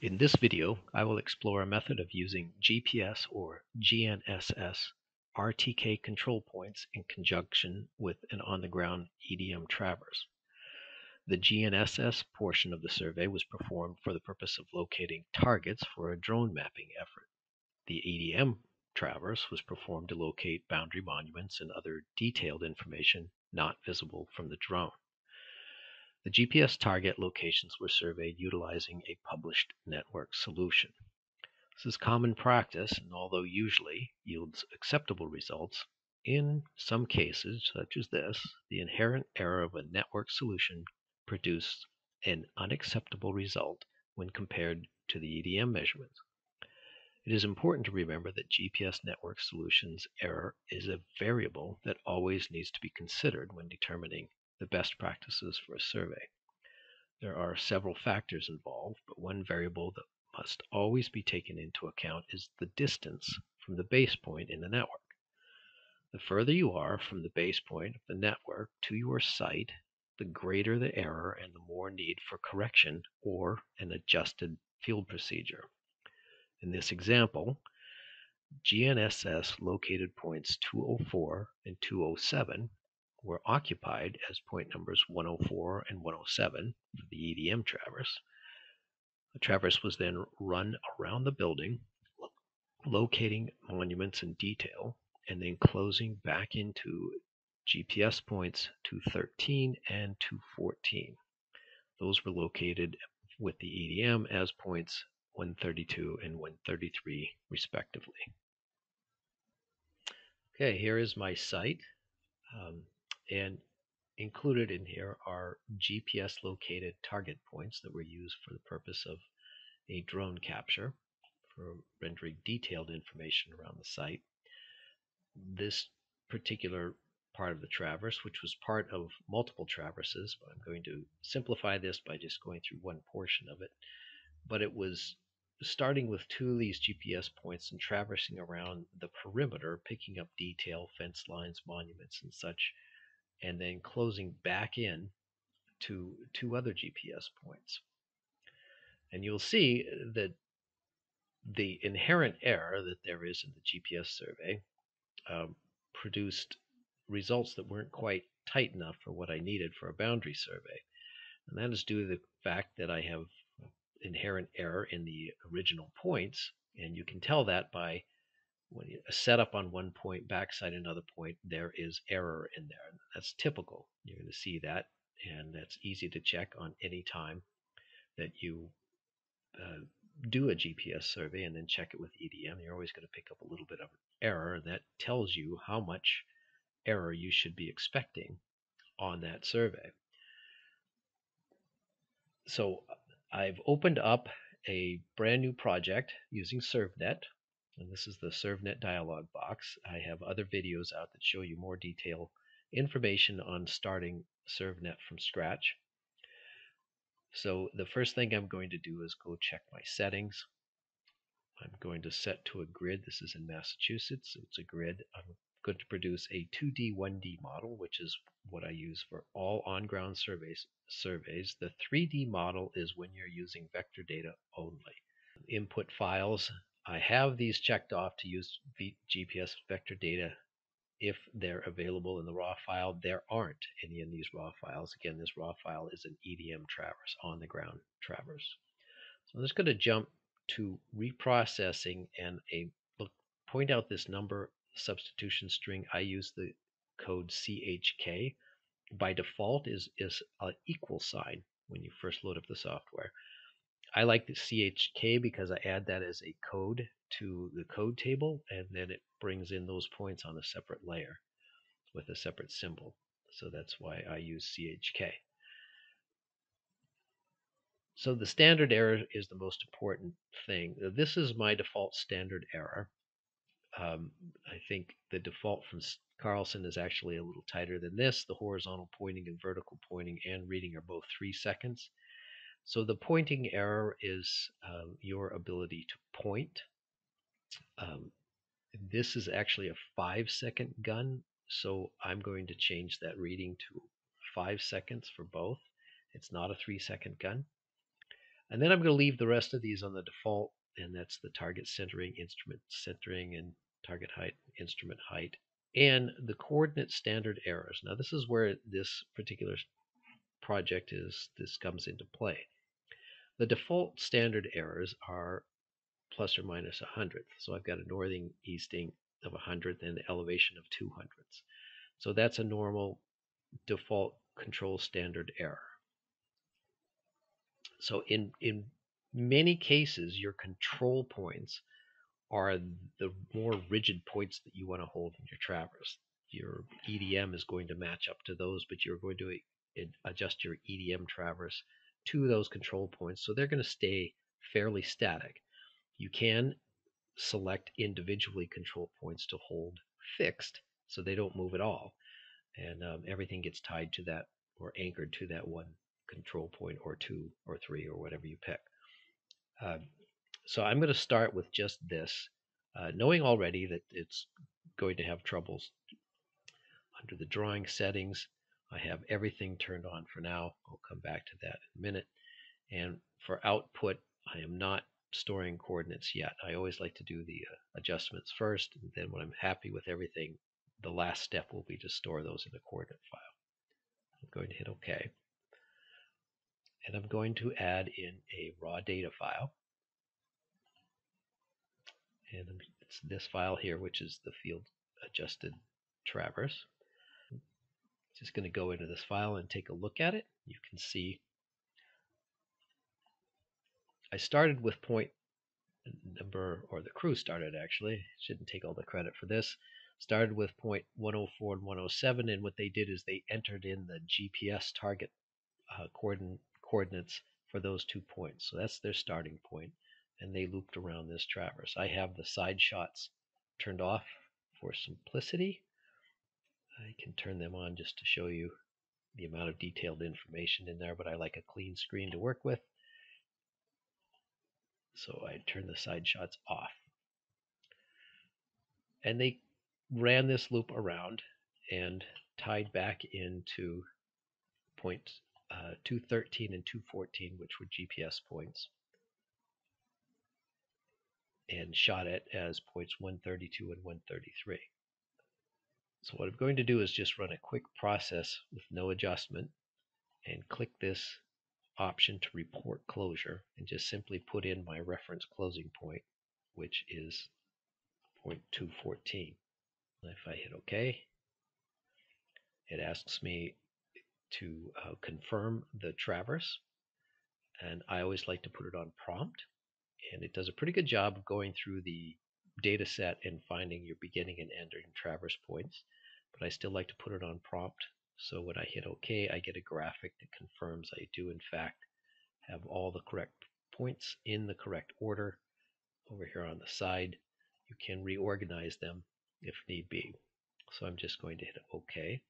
In this video, I will explore a method of using GPS or GNSS RTK control points in conjunction with an on-the-ground EDM traverse. The GNSS portion of the survey was performed for the purpose of locating targets for a drone mapping effort. The EDM traverse was performed to locate boundary monuments and other detailed information not visible from the drone. The GPS target locations were surveyed utilizing a published network solution. This is common practice, and although usually yields acceptable results, in some cases, such as this, the inherent error of a network solution produced an unacceptable result when compared to the EDM measurements. It is important to remember that GPS network solutions error is a variable that always needs to be considered when determining the best practices for a survey. There are several factors involved, but one variable that must always be taken into account is the distance from the base point in the network. The further you are from the base point of the network to your site, the greater the error and the more need for correction or an adjusted field procedure. In this example, GNSS located points 204 and 207 were occupied as point numbers 104 and 107 for the EDM traverse. The traverse was then run around the building, locating monuments in detail, and then closing back into GPS points 213 and 214. Those were located with the EDM as points 132 and 133 respectively. Okay, here is my site. Um, and included in here are GPS located target points that were used for the purpose of a drone capture for rendering detailed information around the site. This particular part of the traverse, which was part of multiple traverses, but I'm going to simplify this by just going through one portion of it. But it was starting with two of these GPS points and traversing around the perimeter, picking up detail, fence lines, monuments, and such and then closing back in to two other GPS points. And you'll see that the inherent error that there is in the GPS survey um, produced results that weren't quite tight enough for what I needed for a boundary survey. And that is due to the fact that I have inherent error in the original points, and you can tell that by when you set up on one point, backsight another point, there is error in there. That's typical. You're going to see that, and that's easy to check on any time that you uh, do a GPS survey and then check it with EDM. You're always going to pick up a little bit of error, that tells you how much error you should be expecting on that survey. So I've opened up a brand new project using SurvNet and this is the SurvNet dialog box. I have other videos out that show you more detail information on starting SurvNet from scratch. So the first thing I'm going to do is go check my settings. I'm going to set to a grid. This is in Massachusetts. It's a grid. I'm going to produce a 2D 1D model, which is what I use for all on-ground surveys. Surveys. The 3D model is when you're using vector data only. Input files I have these checked off to use GPS vector data if they're available in the raw file. There aren't any in these raw files. Again, this raw file is an EDM traverse, on the ground traverse. So I'm just going to jump to reprocessing and a look, point out this number substitution string. I use the code CHK. By default is, is an equal sign when you first load up the software. I like the CHK because I add that as a code to the code table and then it brings in those points on a separate layer with a separate symbol. So that's why I use CHK. So the standard error is the most important thing. This is my default standard error. Um, I think the default from Carlson is actually a little tighter than this. The horizontal pointing and vertical pointing and reading are both three seconds. So the pointing error is um, your ability to point. Um, this is actually a five second gun, so I'm going to change that reading to five seconds for both. It's not a three second gun. And then I'm going to leave the rest of these on the default, and that's the target centering, instrument centering, and target height, instrument height, and the coordinate standard errors. Now this is where this particular project is, this comes into play. The default standard errors are plus or minus a hundredth. So I've got a northing easting of a hundredth and elevation of two hundredths. So that's a normal default control standard error. So in, in many cases, your control points are the more rigid points that you want to hold in your traverse. Your EDM is going to match up to those, but you're going to adjust your EDM traverse to those control points. So they're going to stay fairly static. You can select individually control points to hold fixed so they don't move at all. And um, everything gets tied to that or anchored to that one control point or two or three or whatever you pick. Uh, so I'm going to start with just this, uh, knowing already that it's going to have troubles. Under the drawing settings, I have everything turned on for now. I'll come back to that in a minute. And for output, I am not storing coordinates yet. I always like to do the uh, adjustments first, and then when I'm happy with everything, the last step will be to store those in a coordinate file. I'm going to hit OK. And I'm going to add in a raw data file. And it's this file here, which is the field adjusted traverse. Just going to go into this file and take a look at it. You can see I started with point number, or the crew started actually, shouldn't take all the credit for this, started with point 104 and 107, and what they did is they entered in the GPS target uh, coordin coordinates for those two points. So that's their starting point, and they looped around this traverse. I have the side shots turned off for simplicity. I can turn them on just to show you the amount of detailed information in there, but I like a clean screen to work with. So I turn the side shots off. And they ran this loop around and tied back into point uh, 213 and 214, which were GPS points, and shot it as points 132 and 133. So what I'm going to do is just run a quick process with no adjustment and click this option to report closure and just simply put in my reference closing point, which is point 214. If I hit OK, it asks me to uh, confirm the traverse, and I always like to put it on prompt, and it does a pretty good job of going through the data set and finding your beginning and ending traverse points, but I still like to put it on prompt. So when I hit OK, I get a graphic that confirms I do in fact have all the correct points in the correct order. Over here on the side, you can reorganize them if need be. So I'm just going to hit OK.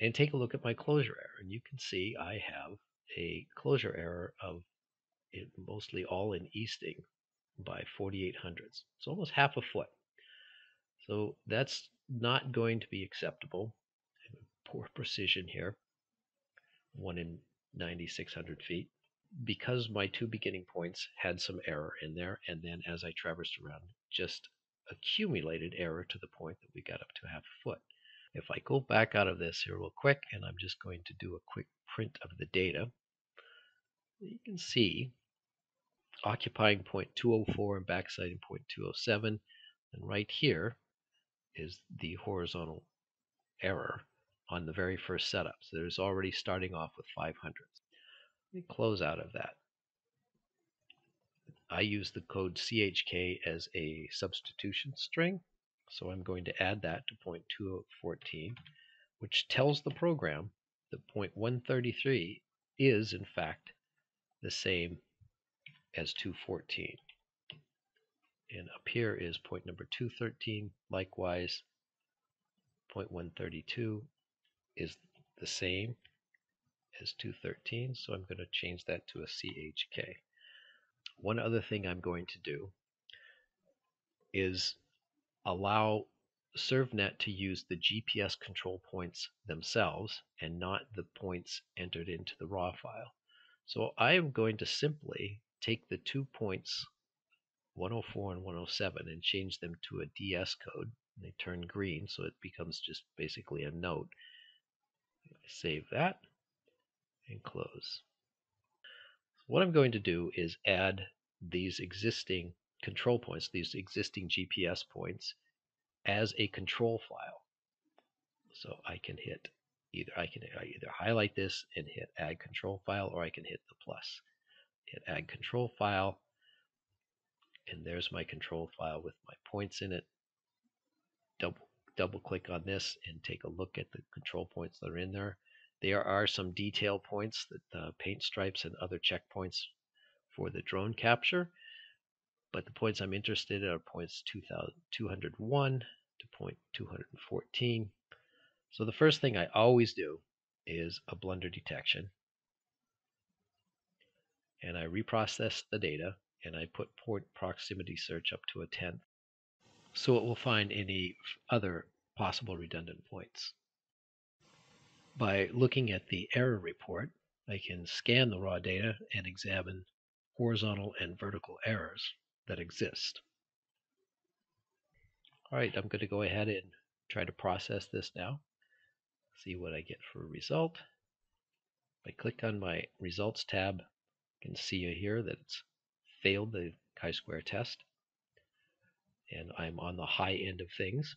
And take a look at my closure error. And you can see I have a closure error of mostly all in easting by 48 hundredths. It's almost half a foot. So that's not going to be acceptable. Poor precision here. 1 in 9,600 feet. Because my two beginning points had some error in there, and then as I traversed around, just accumulated error to the point that we got up to half a foot. If I go back out of this here real quick, and I'm just going to do a quick print of the data, you can see occupying point 204 and backsighting point 207. And right here is the horizontal error on the very first setup. So there's already starting off with 500. Let me close out of that. I use the code CHK as a substitution string. So I'm going to add that to point 214, which tells the program that point 133 is in fact the same as 214. And up here is point number 213. Likewise, point 132 is the same as 213, so I'm going to change that to a CHK. One other thing I'm going to do is allow SurvNet to use the GPS control points themselves and not the points entered into the raw file. So I am going to simply take the two points 104 and 107 and change them to a DS code. They turn green, so it becomes just basically a note. Save that and close. What I'm going to do is add these existing control points, these existing GPS points, as a control file. So I can hit either I can either highlight this and hit add control file or I can hit the plus. Hit add control file and there's my control file with my points in it. Double double click on this and take a look at the control points that are in there. There are some detail points that paint stripes and other checkpoints for the drone capture, but the points I'm interested in are points 201 to point 214. So the first thing I always do is a blunder detection. And I reprocess the data and I put point proximity search up to a tenth. So it will find any other possible redundant points. By looking at the error report, I can scan the raw data and examine horizontal and vertical errors that exist. All right, I'm going to go ahead and try to process this now. See what I get for a result. I click on my results tab, you can see here that it's failed the chi-square test. And I'm on the high end of things.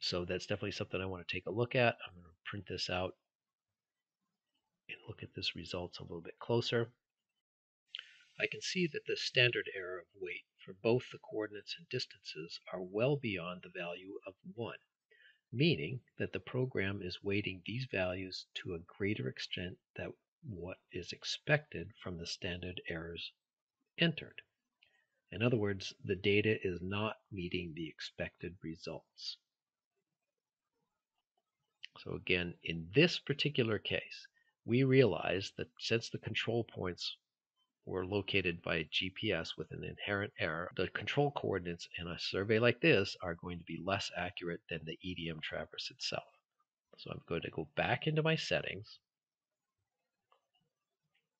So that's definitely something I want to take a look at. I'm going to print this out and look at this results a little bit closer. I can see that the standard error of weight for both the coordinates and distances are well beyond the value of 1, meaning that the program is weighting these values to a greater extent than what is expected from the standard errors entered. In other words, the data is not meeting the expected results. So again, in this particular case, we realize that since the control points were located by GPS with an inherent error, the control coordinates in a survey like this are going to be less accurate than the EDM traverse itself. So I'm going to go back into my settings,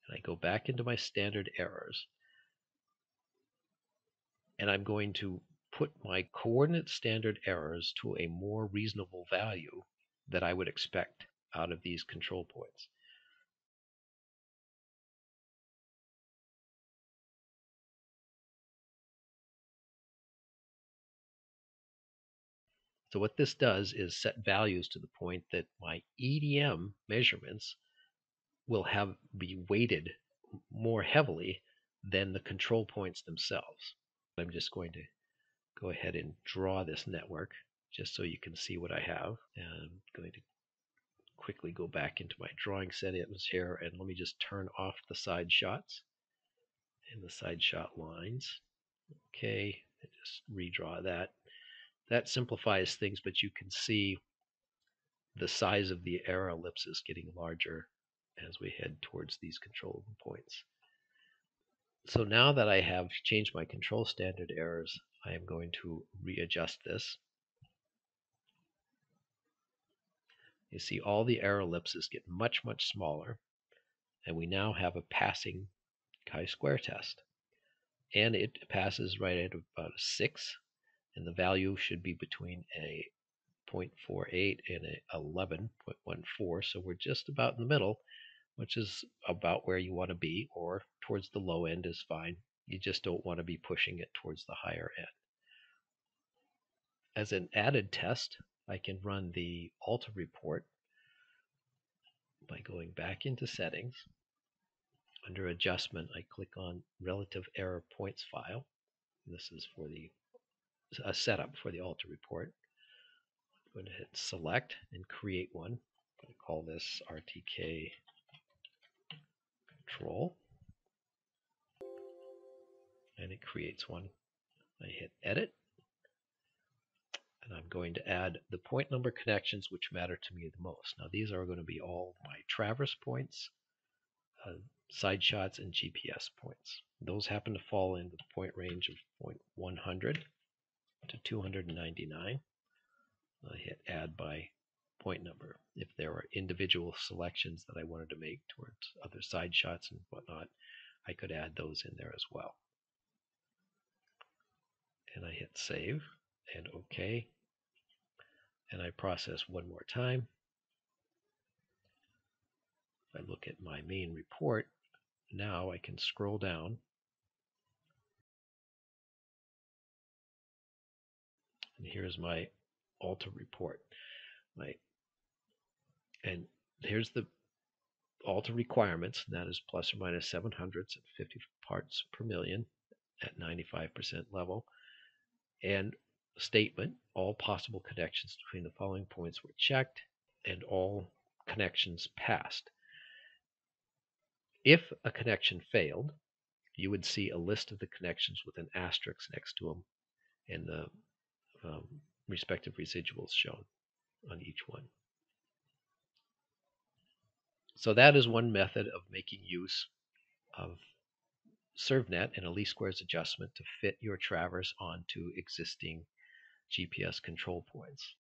and I go back into my standard errors, and I'm going to put my coordinate standard errors to a more reasonable value that I would expect out of these control points. So what this does is set values to the point that my EDM measurements will have be weighted more heavily than the control points themselves. I'm just going to go ahead and draw this network just so you can see what I have. And I'm going to quickly go back into my drawing settings here and let me just turn off the side shots and the side shot lines. Okay, just redraw that. That simplifies things, but you can see the size of the error ellipses getting larger as we head towards these control points. So now that I have changed my control standard errors, I am going to readjust this. You see all the error ellipses get much, much smaller, and we now have a passing chi-square test. And it passes right at about a 6 and the value should be between a 0.48 and a 11.14 so we're just about in the middle which is about where you want to be or towards the low end is fine you just don't want to be pushing it towards the higher end as an added test I can run the Alta report by going back into settings under adjustment I click on relative error points file this is for the a setup for the Alta report. I'm going to hit select and create one. I'm going to call this RTK control. And it creates one. I hit edit. And I'm going to add the point number connections which matter to me the most. Now these are going to be all my traverse points, uh, side shots, and GPS points. Those happen to fall into the point range of point 100 to 299. I hit add by point number. If there were individual selections that I wanted to make towards other side shots and whatnot, I could add those in there as well. And I hit save and OK. And I process one more time. If I look at my main report, now I can scroll down and here's my Alta report. My and here's the Alta requirements, and that is plus or minus 700 at 50 parts per million at 95% level. And statement, all possible connections between the following points were checked and all connections passed. If a connection failed, you would see a list of the connections with an asterisk next to them and the um, respective residuals shown on each one. So that is one method of making use of SurvNet and a least squares adjustment to fit your traverse onto existing GPS control points.